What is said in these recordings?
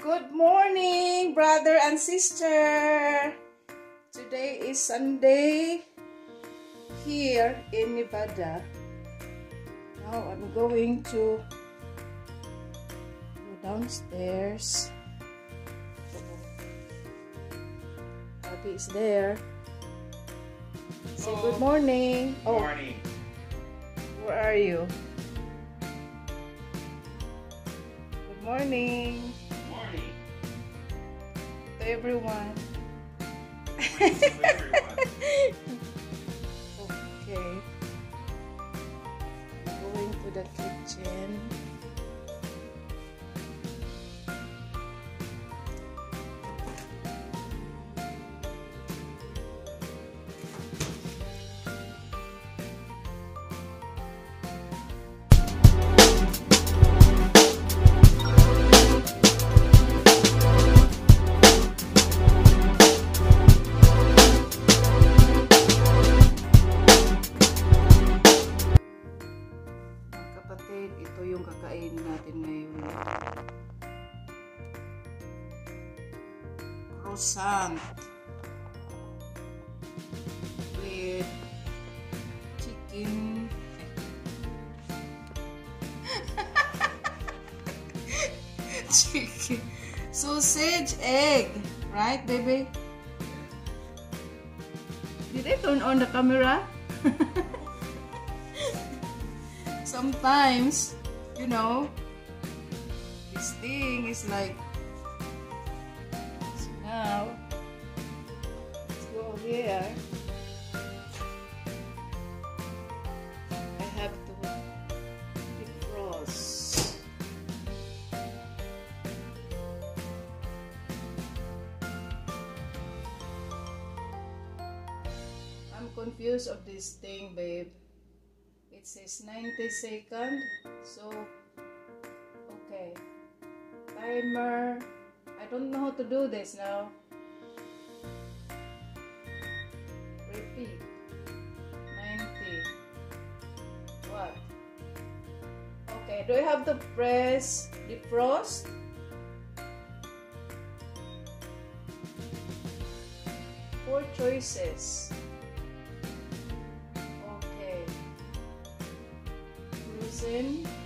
Good morning, brother and sister. Today is Sunday here in Nevada. Now I'm going to go downstairs. Abby is there. Say good oh, morning. Good oh, morning. Where are you? Good Morning. Everyone. To everyone. Okay. Going to the kitchen. Kakainin natin ngayon. Croissant. With chicken. chicken. Sausage, egg. Right, baby? Did I turn on the camera? sometimes, you know, this thing is like, It says 90 second. So, okay. Timer. I don't know how to do this now. Repeat. 90. What? Okay, do I have to press defrost? Four choices. in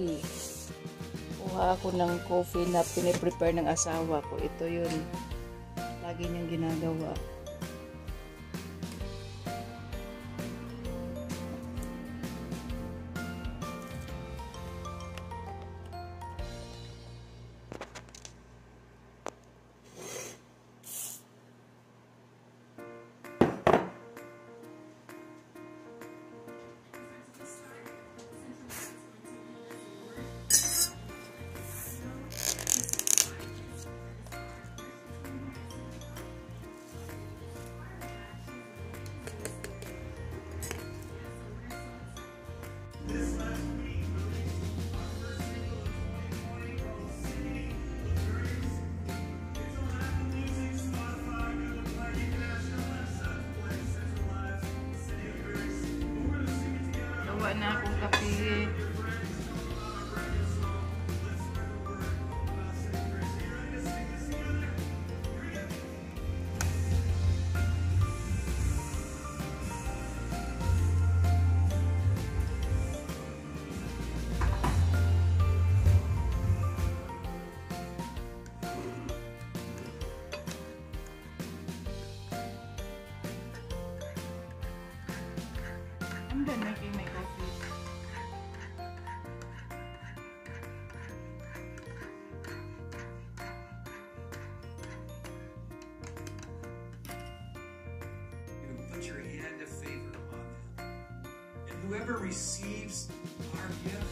pantry. Kuha ako ng coffee na piniprepare ng asawa ko. Ito yun. Lagi niyang ginagawa. Whoever receives our gift,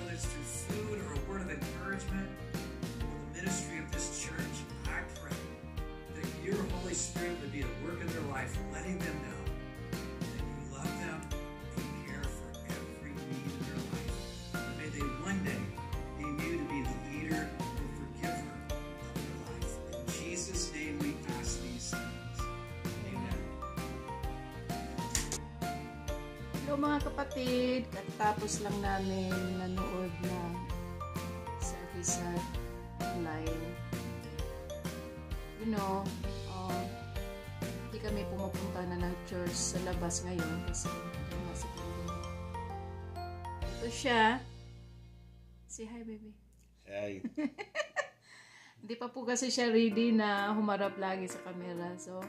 whether it's through food or a word of encouragement, or the ministry of this church, I pray that your Holy Spirit would be at work in their life, letting them know Hello mga kapatid, katapos lang namin nanood ng service sa online. You know, um, hindi kami pumupunta na ng church sa labas ngayon kasi hindi nga sa pandemic. Ito siya. Say hi, baby. Hey. Hindi pa po kasi siya ready na humarap lagi sa camera. So,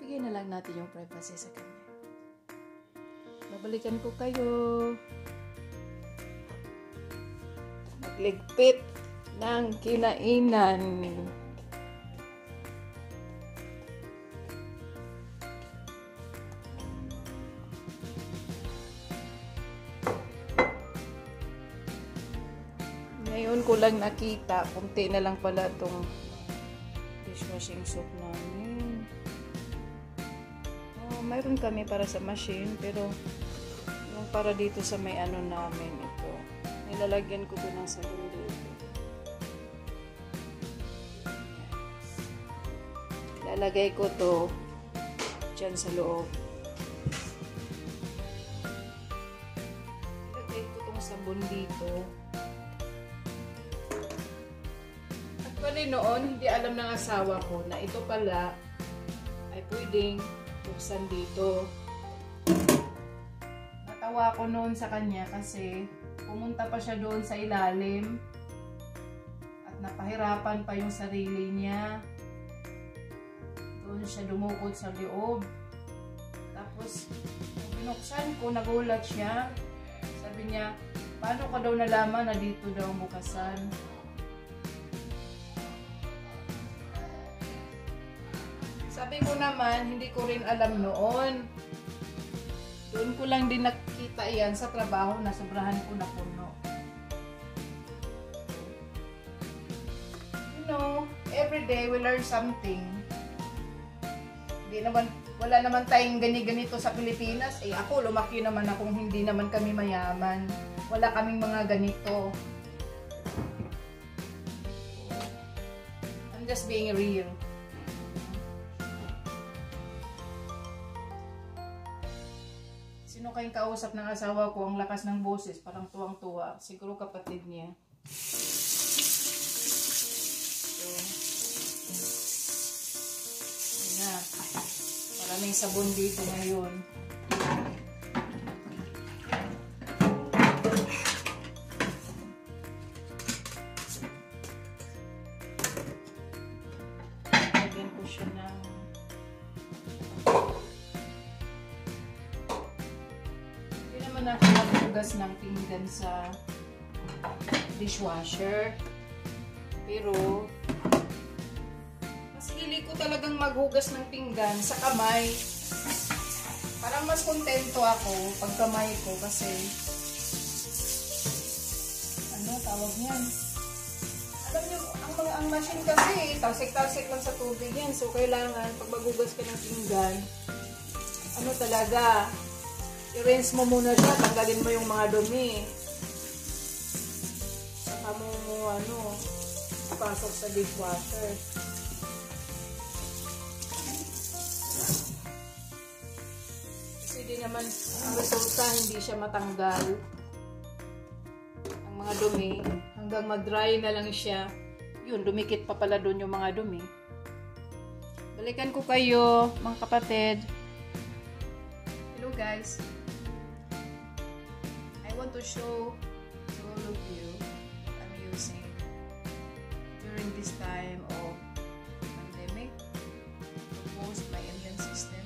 bigyan na lang natin yung privacy sa kanya. Babalikan ko kayo. Magligpit ng kinainan. Ngayon ko lang nakita, kunti na lang pala itong dishwashing soap namin. Oh, mayroon kami para sa machine, pero para dito sa may ano namin ito. Nilalagyan ko doon ng sabon dito. Lalagay ko to dyan sa loob. Ilagay ko tong sabon dito. Actually noon, hindi alam ng asawa ko na ito pala ay pwedeng buksan dito. Natawa ko noon sa kanya kasi pumunta pa siya doon sa ilalim at napahirapan pa yung sarili niya. Doon siya dumukot sa loob. Tapos, binuksan ko, nagulat siya. Sabi niya, paano ka daw nalaman na dito daw bukasan? Sabi ko naman, hindi ko rin alam noon. Doon ko lang din nakita yan sa trabaho na sobrahan ko na puno. You know, every day we learn something. Hindi naman, wala naman tayong gani-ganito sa Pilipinas. Eh ako, lumaki naman akong hindi naman kami mayaman. Wala kaming mga ganito. I'm just being real. Kayong kausap ng asawa ko? Ang lakas ng boses, parang tuwang-tuwa. Siguro kapatid niya. So, yun na. Maraming sabon dito ngayon. Pinggan sa dishwasher. Pero, mas hili ko talagang maghugas ng pinggan sa kamay. Parang mas kontento ako pag kamay ko kasi ano tawag niyan? Alam niyo, ang, ang machine kasi, talsik-talsik lang sa tubig yan. So, kailangan, pag maghugas ka ng pinggan, ano talaga, i-rinse mo muna siya, tanggalin mo yung mga dumi. Saka mo, mo ano, pasok sa dishwasher. Kasi di naman, ang resulta, hindi siya matanggal. Ang mga dumi, hanggang mag-dry na lang siya. Yun, dumikit pa pala doon yung mga dumi. Balikan ko kayo, mga kapatid. Hello guys. Want to show to all of you what I'm using during this time of pandemic to boost my immune system.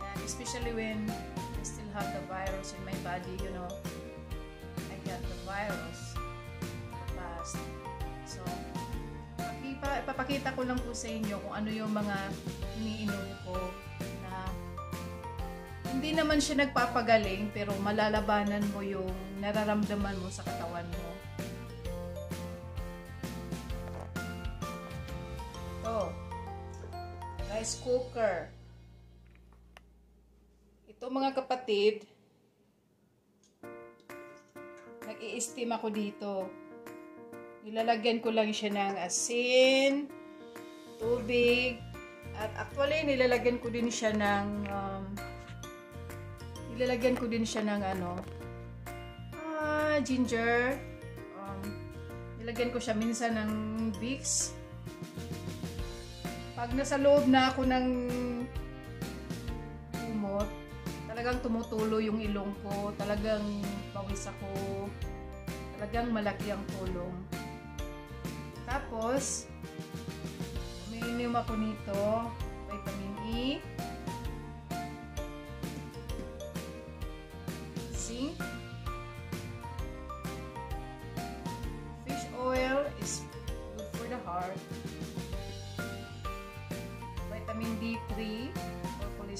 And especially when I still have the virus in my body, you know, I got the virus the past. So, ipa- ipapakita ko lang po sa inyo kung ano yung mga iniinom ko hindi naman siya nagpapagaling pero malalabanan mo yung nararamdaman mo sa katawan mo. Ito. Rice cooker. Ito mga kapatid, nag-i-steam ako dito. Nilalagyan ko lang siya ng asin, tubig, at actually nilalagyan ko din siya ng um, nilalagyan ko din siya ng ano ah, ginger. Um, nilagyan ko siya minsan ng Vicks. Pag nasa loob na ako ng kumot talagang tumutulo yung ilong ko. Talagang pawis ako. Talagang malaki ang tulong. Tapos umiinom ako nito vitamin E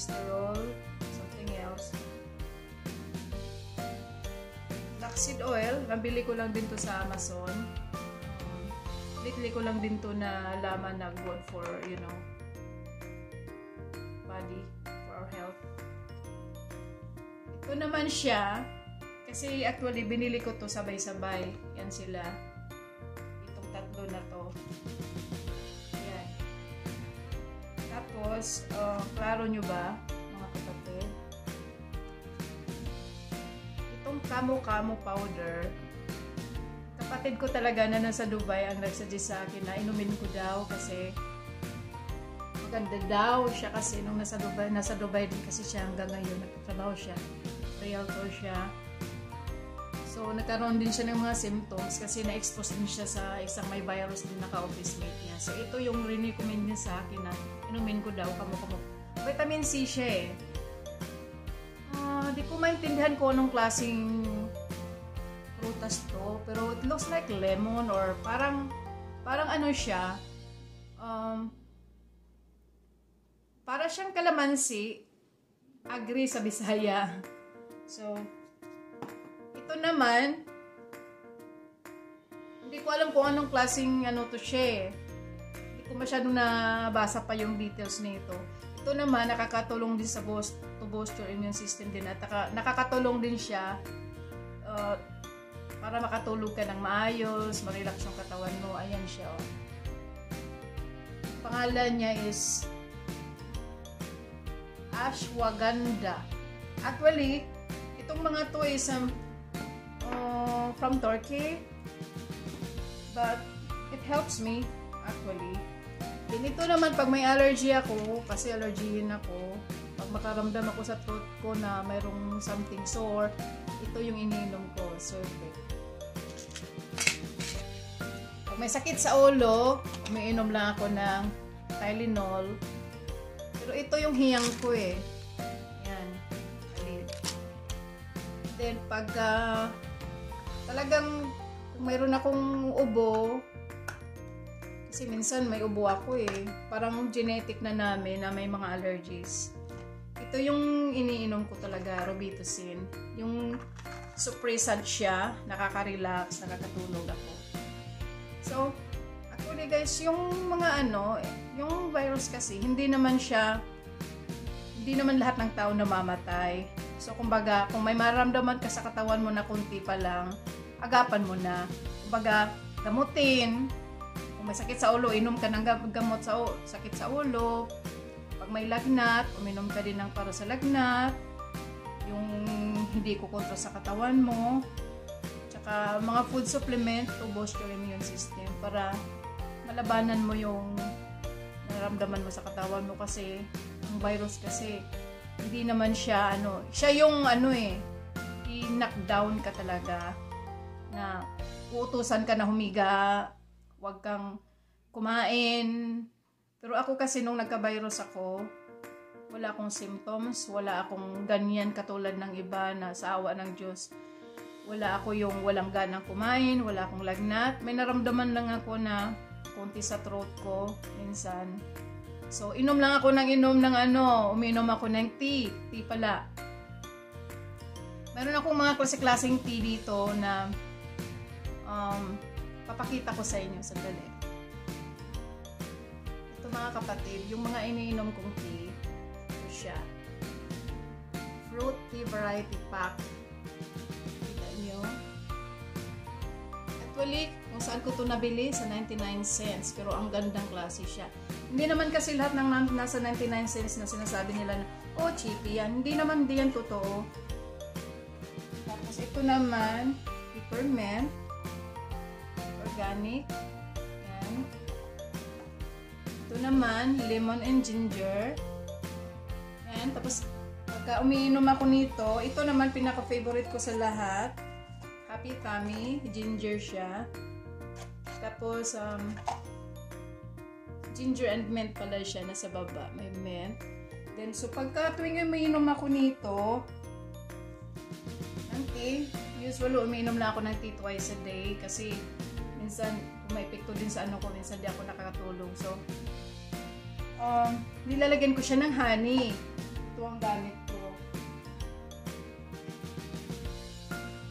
cholesterol something else. Flaxseed oil nabili ko lang din to sa Amazon. Um, lately ko lang din to na laman na good for you know body for our health. Ito naman siya kasi actually binili ko to sabay-sabay. Yan sila. Itong tatlo na to. Yan tapos uh, klaro nyo ba mga kapatid? Itong kamo-kamo powder kapatid ko talaga na nasa Dubai ang nagsuggest sa akin na inumin ko daw kasi maganda daw siya kasi nung nasa Dubai, nasa Dubai din kasi siya hanggang ngayon nagtatrabaho siya. Realtor siya. So nagkaroon din siya ng mga symptoms kasi na-expose din siya sa isang may virus din naka-office mate niya. So ito yung re-recommend niya sa akin na inumin ko daw kamo vitamin C siya eh. Uh, di ko maintindihan kung anong klaseng prutas to pero it looks like lemon or parang parang ano siya um, para siyang kalamansi agree sa Bisaya. So ito naman hindi ko alam kung anong klaseng ano to siya eh ko masyadong nabasa pa yung details nito ito naman nakakatulong din sa boost, to boost your immune system din at nakakatulong din siya uh, para makatulog ka ng maayos, marelax yung katawan mo. Ayan siya, oh. Pangalan niya is ashwagandha. Actually, itong mga to is um, uh, from Turkey. But, it helps me, actually. Then ito naman, pag may allergy ako, kasi allergyin ako, pag makaramdam ako sa throat ko na mayroong something sore, ito yung ininom ko, Surfit. Pag may sakit sa ulo, umiinom lang ako ng Tylenol. Pero ito yung hiyang ko eh. Yan. Then, pag uh, talagang mayroon akong ubo, kasi minsan may ubo ako eh. Parang genetic na namin na may mga allergies. Ito yung iniinom ko talaga, Robitussin. Yung suppressant siya, nakaka-relax, nakakatulog ako. So, actually guys, yung mga ano, yung virus kasi, hindi naman siya, hindi naman lahat ng tao namamatay. So, kumbaga, kung may maramdaman ka sa katawan mo na kunti pa lang, agapan mo na. Kumbaga, gamutin. Kung may sakit sa ulo, inom ka ng gamot sa sakit sa ulo. Pag may lagnat, uminom ka din ng para sa lagnat. Yung hindi kukontra sa katawan mo. Tsaka mga food supplement to boost your immune system para malabanan mo yung nararamdaman mo sa katawan mo kasi ang virus kasi hindi naman siya ano, siya yung ano eh, i-knockdown ka talaga na uutusan ka na humiga, wag kang kumain. Pero ako kasi nung nagka-virus ako, wala akong symptoms, wala akong ganyan katulad ng iba na sa awa ng Diyos. Wala ako yung walang ganang kumain, wala akong lagnat. May naramdaman lang ako na konti sa throat ko minsan. So, inom lang ako ng inom ng ano, uminom ako ng tea. Tea pala. meron akong mga klase-klaseng tea dito na um, papakita ko sa inyo sandali. Ito mga kapatid, yung mga iniinom kong tea, ito siya. Fruit tea variety pack. Kita nyo? Actually, kung saan ko ito nabili, sa 99 cents. Pero ang gandang klase siya. Hindi naman kasi lahat ng nasa 99 cents na sinasabi nila na, oh, cheapy yan. Hindi naman diyan totoo. Tapos ito naman, peppermint, organic, yan. Ito naman, lemon and ginger. Yan, tapos pagka umiinom ako nito, ito naman pinaka-favorite ko sa lahat. Happy Tummy, ginger siya. Tapos, um, ginger and mint pala siya nasa baba. May mint. Then, so pagka tuwing umiinom ako nito, tea, usually umiinom na ako ng tea twice a day kasi minsan may epekto din sa ano ko, minsan di ako nakakatulog. So, um, nilalagyan ko siya ng honey. Ito ang gamit ko.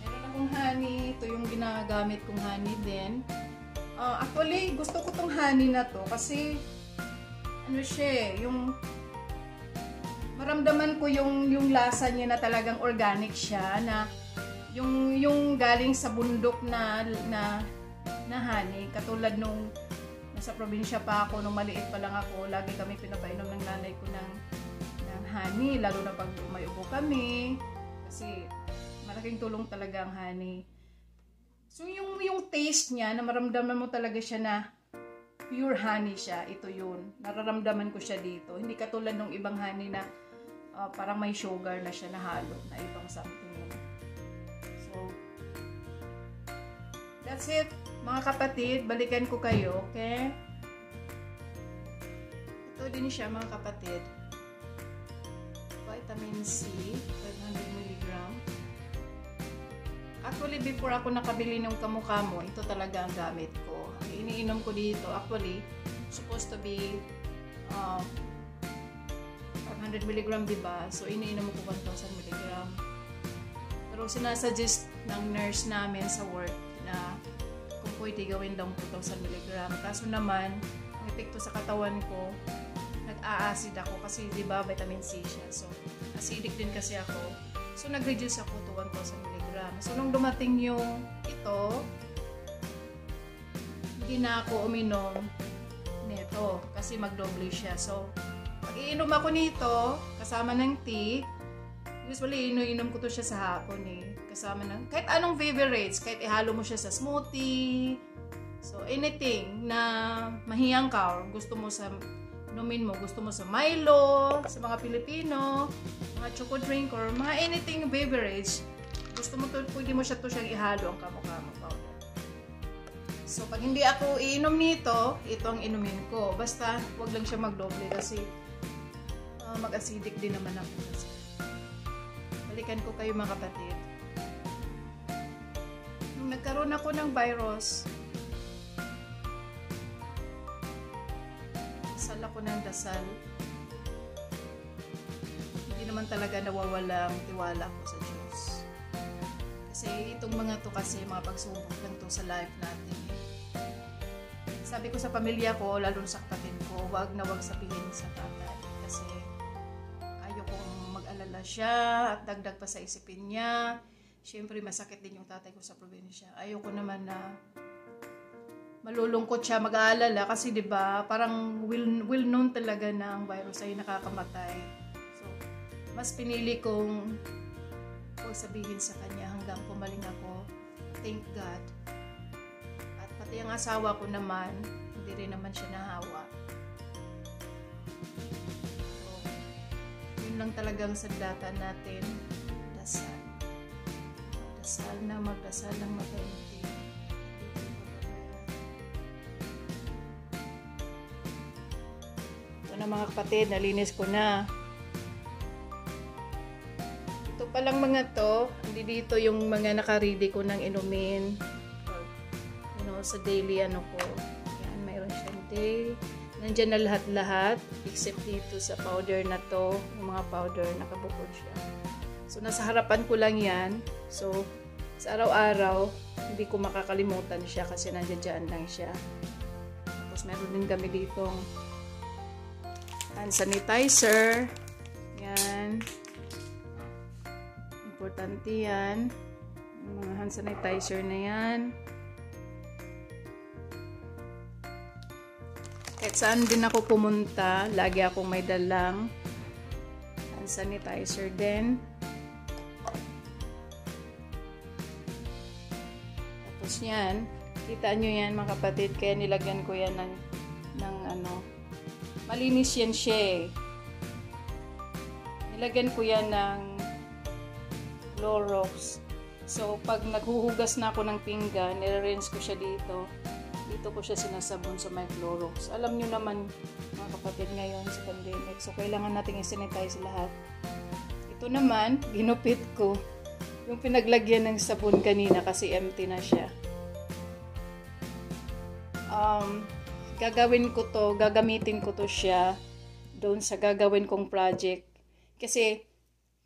Meron akong honey. Ito yung ginagamit kong honey din. Uh, actually, gusto ko tong honey na to kasi ano siya eh, yung maramdaman ko yung yung lasa niya na talagang organic siya na yung yung galing sa bundok na na na honey katulad nung nasa probinsya pa ako nung maliit pa lang ako lagi kami pinapainom ng nanay ko ng ng honey lalo na pag may ubo kami kasi malaking tulong talaga ang honey So, yung, yung taste niya, na maramdaman mo talaga siya na pure honey siya, ito yun. Nararamdaman ko siya dito. Hindi katulad ng ibang honey na uh, parang may sugar na siya na halo, na ibang something. So, that's it. Mga kapatid, balikan ko kayo, okay? Ito din siya, mga kapatid. Vitamin C, 500 mg. Actually, before ako nakabili ng kamukamo, ito talaga ang gamit ko. Iniinom ko dito, actually, supposed to be uh, 500 mg, diba? So, iniinom ko 1,000 mg. Pero sinasuggest ng nurse namin sa work pwede gawin daw 2,000 mg. Kaso naman, ang epekto sa katawan ko, nag-a-acid ako kasi, di ba, vitamin C siya. So, acidic din kasi ako. So, nag-reduce ako to 1,000 mg. So, nung dumating yung ito, hindi na ako uminom nito kasi magdoble siya. So, pag iinom ako nito, kasama ng tea, usually iniinom ko to siya sa hapon eh. Kasama ng, kahit anong favorites, kahit ihalo mo siya sa smoothie, so anything na mahiyang ka or gusto mo sa inumin mo, gusto mo sa Milo, sa mga Pilipino, mga choco drink or mga anything beverage, gusto mo to, pwede mo siya to siyang ihalo ang kamo-kamo powder. So, pag hindi ako iinom nito, ito ang inumin ko. Basta, wag lang siya magdoble kasi uh, mag-acidic din naman ako. Balikan ko kayo mga kapatid. Nagkaroon ako ng virus, dasal ako ng dasal. Hindi naman talaga nawawala ang tiwala ko sa Diyos. Kasi itong mga to kasi, mga pagsubok lang to sa life natin. Sabi ko sa pamilya ko, lalo sa kapatid ko, wag na wag sabihin sa tatay. Kasi ayokong mag-alala siya at dagdag pa sa isipin niya. Siyempre, masakit din yung tatay ko sa probinsya. Ayoko naman na malulungkot siya, mag-aalala kasi 'di ba, parang will will known talaga na ang virus ay nakakamatay. So, mas pinili kong huwag sabihin sa kanya hanggang pumaling ako. Thank God. At pati ang asawa ko naman, hindi rin naman siya nahawa. So, yun lang talagang sandatan natin. Dasal. Dasal na magdasal ng magaling. na mga kapatid, nalinis ko na. Ito palang mga to, hindi dito yung mga nakaredy ko ng inumin. You know, sa daily ano ko. Yan, mayroon siyang day. Nandyan na lahat-lahat, except dito sa powder na to, yung mga powder, nakabukod siya. So, nasa harapan ko lang yan. So, sa araw-araw, hindi ko makakalimutan siya kasi nandiyan lang siya. Tapos, meron din kami ditong hand sanitizer. Yan. Importante yan. Mga hand sanitizer na yan. Kahit saan din ako pumunta, lagi akong may dalang hand sanitizer din. Tapos yan, kita nyo yan mga kapatid, kaya nilagyan ko yan ng, ng ano, malinis yan siya eh. Nilagyan ko yan ng Clorox. So, pag naghuhugas na ako ng pinggan, nire-rinse ko siya dito dito ko siya sinasabon sa my Clorox. Alam nyo naman, mga kapatid, ngayon sa pandemic. So, kailangan natin i-sanitize lahat. Ito naman, ginupit ko. Yung pinaglagyan ng sabon kanina kasi empty na siya. Um, gagawin ko to, gagamitin ko to siya doon sa gagawin kong project. Kasi,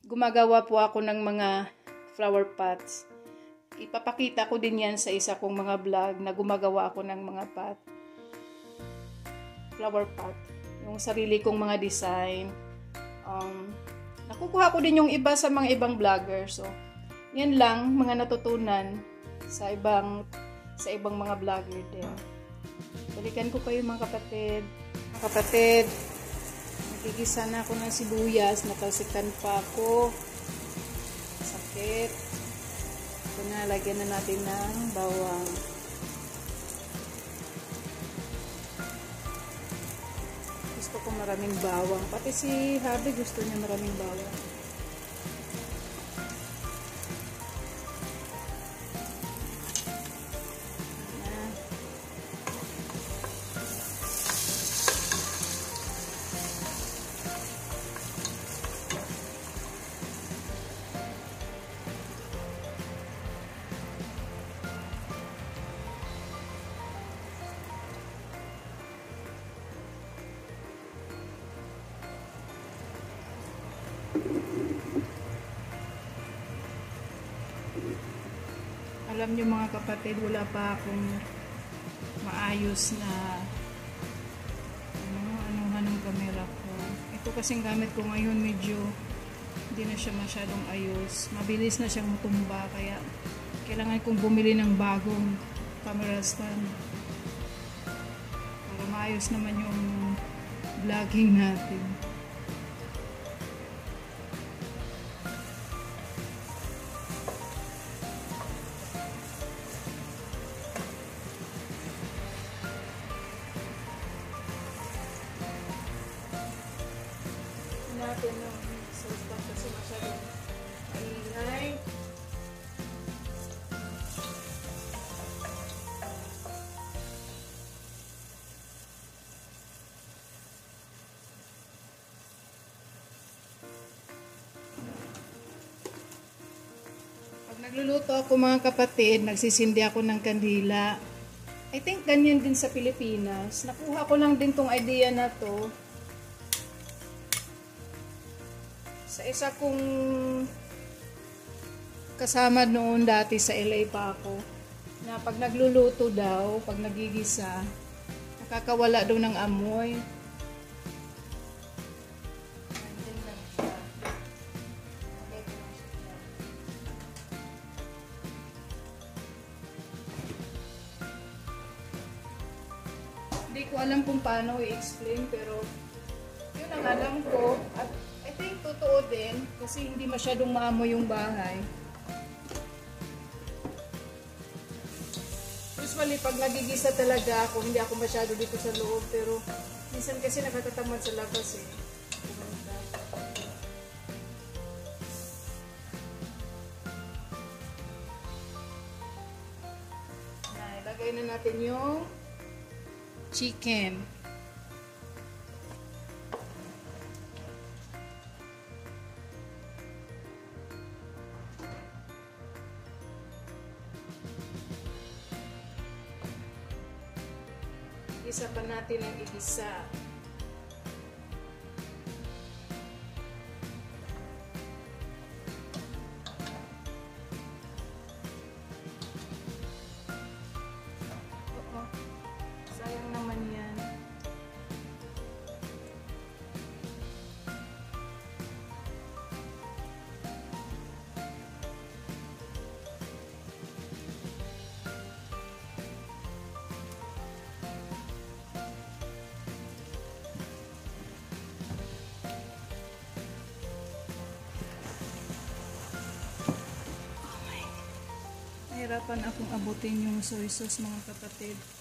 gumagawa po ako ng mga flower pots ipapakita ko din yan sa isa kong mga vlog na gumagawa ako ng mga pot. Flower pot. Yung sarili kong mga design. Um, nakukuha ko din yung iba sa mga ibang vlogger. So, yan lang mga natutunan sa ibang sa ibang mga vlogger din. Balikan ko kayo mga kapatid. Mga kapatid, nagigisa na ako ng sibuyas. Natalsikan pa ako. Sakit. Ito na, lagyan na natin ng bawang. Gusto ko maraming bawang. Pati si Habi gusto niya maraming bawang. Kapatid, wala pa akong maayos na ano, anuhan ng camera ko. Ito kasing gamit ko ngayon medyo hindi na siya masyadong ayos. Mabilis na siyang tumba kaya kailangan kong bumili ng bagong camera stand. Para maayos naman yung vlogging natin. natin ako mga kapatid, nagsisindi ako ng kandila. I think ganyan din sa Pilipinas. Nakuha ko lang din tong idea na to sa isa kong kasama noon dati sa LA pa ako na pag nagluluto daw, pag nagigisa, nakakawala daw ng amoy. Paano i-explain pero yun ang alam ko at I think totoo din kasi hindi masyadong maamoy yung bahay. Usually pag nagigisa talaga ako, hindi ako masyado dito sa loob pero minsan kasi nakatatamad sa labas eh. Ilagay na natin yung chicken. Ang igisa. Nahirapan akong abutin yung soy sauce mga kapatid.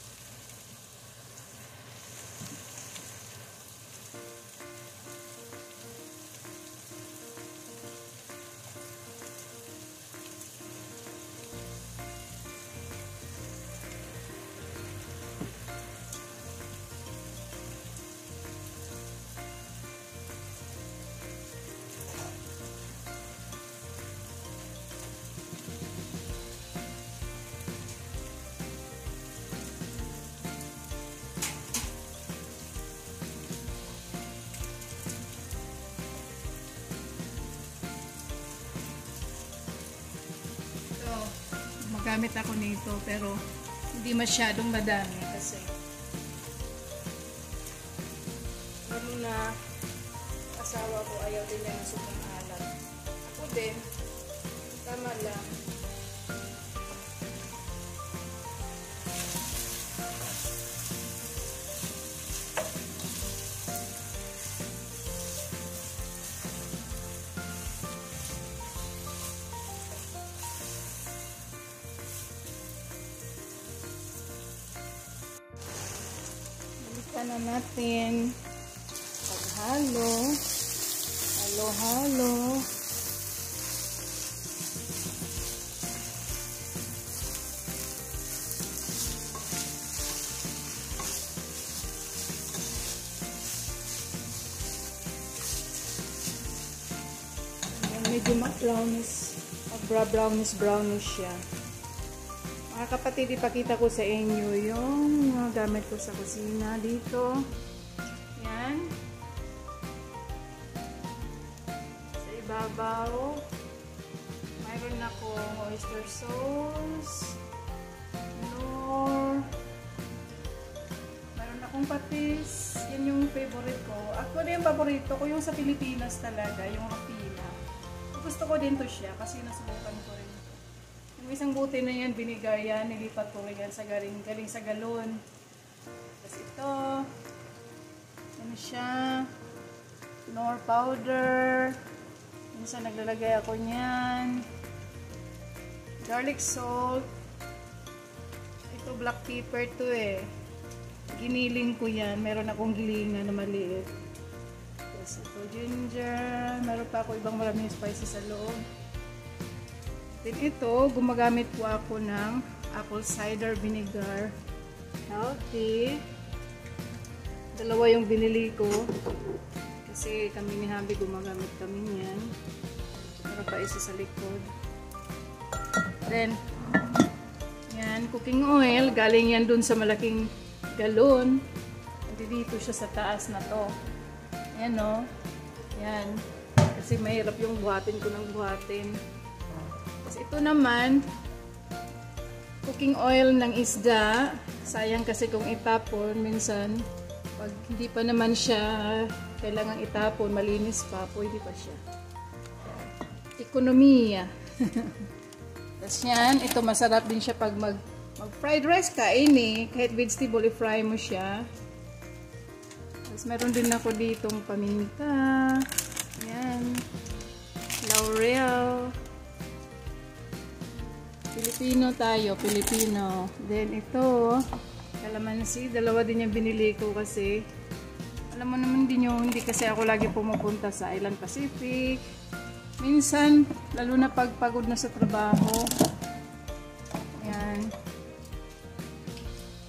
Magamit ako nito pero hindi masyadong madami medyo ma-brownish. Mag-brownish brownish siya. Mga kapatid, ipakita ko sa inyo yung mga gamit ko sa kusina dito. Yan. Sa ibabaw, mayroon akong oyster sauce, nor, mayroon akong patis. Yan yung favorite ko. Ako din yung paborito ko, yung sa Pilipinas talaga, yung rapina. Gusto ko din to siya kasi nasubukan ko rin. Yung isang buti na yan, binigay yan, nilipat ko yan sa galing, galing sa galon. Tapos ito, ano siya, nor powder, minsan naglalagay ako niyan, garlic salt, ito black pepper to eh, giniling ko yan, meron akong gilingan na maliit. Tapos ito ginger, meron pa ako ibang maraming spices sa loob. Then ito, gumagamit po ako ng apple cider vinegar. Healthy. Dalawa yung binili ko. Kasi kami ni Habi gumagamit kami niyan. Meron pa isa sa likod. Then, yan, cooking oil. Galing yan dun sa malaking galon. Hindi dito siya sa taas na to. Yan o. Yan. Kasi mahirap yung buhatin ko ng buhatin. Tapos ito naman, cooking oil ng isda. Sayang kasi kung itapon, minsan, pag hindi pa naman siya kailangang itapon, malinis pa, pwede pa siya. Ekonomiya. Tapos yan, ito masarap din siya pag mag, mag fried rice kain eh. Kahit vegetable, i-fry mo siya. Meron din ako ditong paminta. Yan. Laurel. Pilipino tayo, Pilipino. Then ito, kalamansi. Dalawa din yung binili ko kasi alam mo naman din yung hindi kasi ako lagi pumupunta sa Island Pacific. Minsan, lalo na pag pagod na sa trabaho. Yan.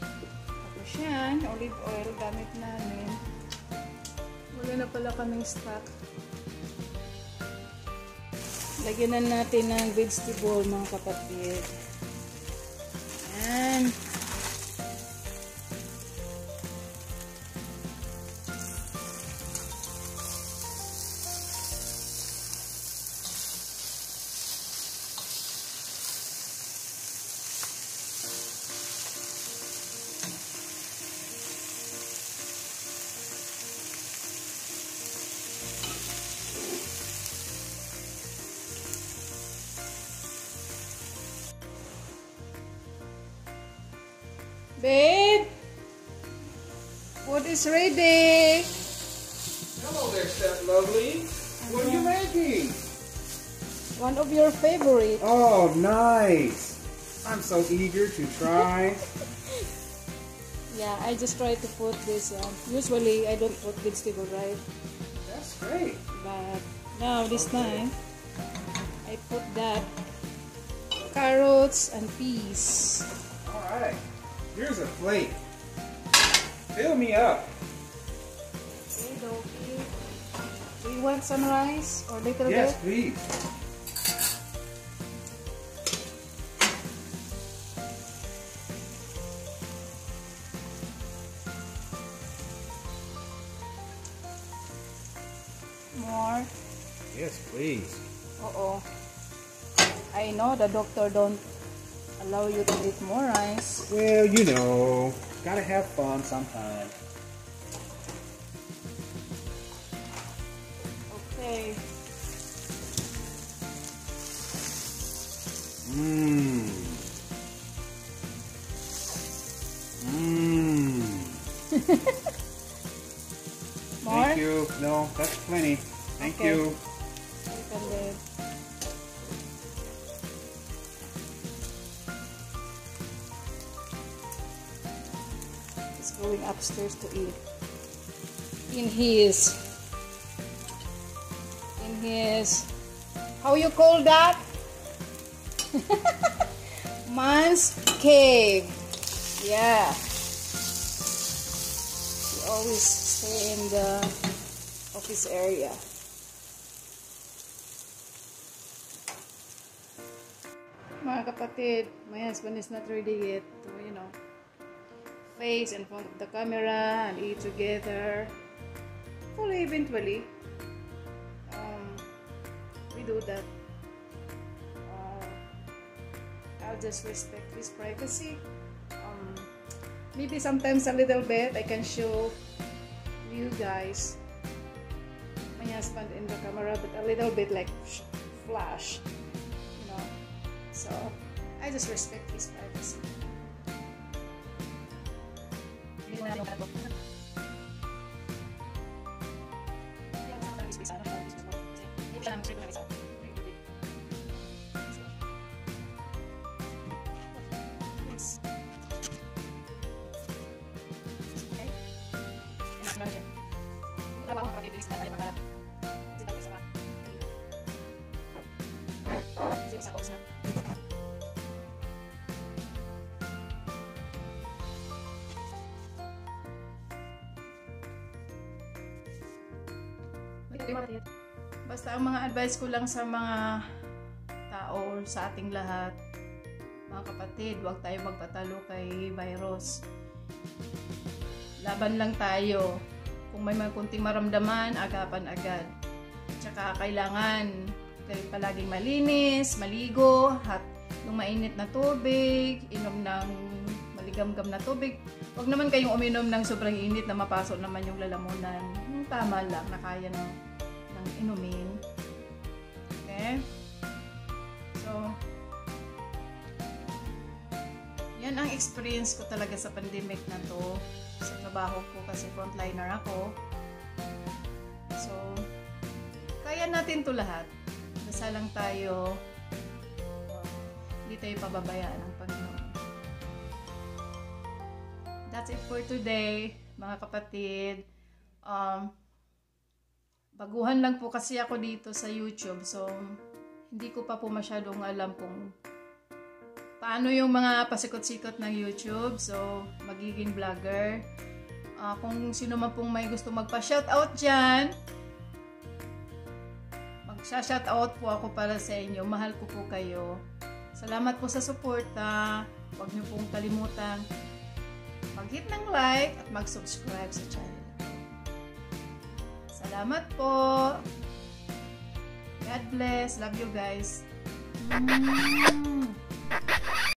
Tapos yan, olive oil gamit namin. Wala na pala kaming stock. Lagyan na natin ng vegetable mga kapatid. Yan. Nice. I'm so eager to try. Yeah, I just try to put this. Um, usually, I don't put vegetable, right? That's great. But now, this Okay. time, I put that carrots and peas. All right. Here's a plate. Fill me up. Okay, Doki. Do you want some rice or little Yes, bit? Yes, please. Please. Oo. I know the doctor don't allow you to eat more rice. Well, you know, gotta have fun sometime. Okay. Mmm. Mmm. Thank you. No, that's plenty. Thank Okay. you. He's going upstairs to eat. In his in his how you call that? Man's cave. Yeah. He always stay in the office area. Kapatid, my husband is not ready yet to, you know, face in front of the camera and eat together. Hopefully, eventually, um, we do that. Uh, I'll just respect his privacy. Um, maybe sometimes a little bit I can show you guys my husband in the camera, but a little bit like flash, you know. So I just respect his privacy. Basta ang mga advice ko lang sa mga tao sa ating lahat, mga kapatid, huwag tayo magpatalo kay virus. Laban lang tayo. Kung may mga kunting maramdaman, agapan agad. Tsaka kailangan kayo palaging malinis, maligo, at yung mainit na tubig, inom ng maligamgam na tubig. Huwag naman kayong uminom ng sobrang init na mapasok naman yung lalamunan. Yung tama lang na kaya ng, inumin. Okay? So, yan ang experience ko talaga sa pandemic na to. Sa trabaho ko kasi frontliner ako. So, kaya natin to lahat. Basta lang tayo uh, hindi tayo pababayaan ng Panginoon. That's it for today, mga kapatid. Um, baguhan lang po kasi ako dito sa YouTube. So, hindi ko pa po masyadong alam kung paano yung mga pasikot-sikot ng YouTube. So, magiging vlogger. Ah, kung sino man pong may gusto magpa-shoutout dyan, magsha-shoutout po ako para sa inyo. Mahal ko po kayo. Salamat po sa suporta. Huwag niyo pong kalimutan mag-hit ng like at mag-subscribe sa channel. Salamat po. God bless. Love you guys. Mm.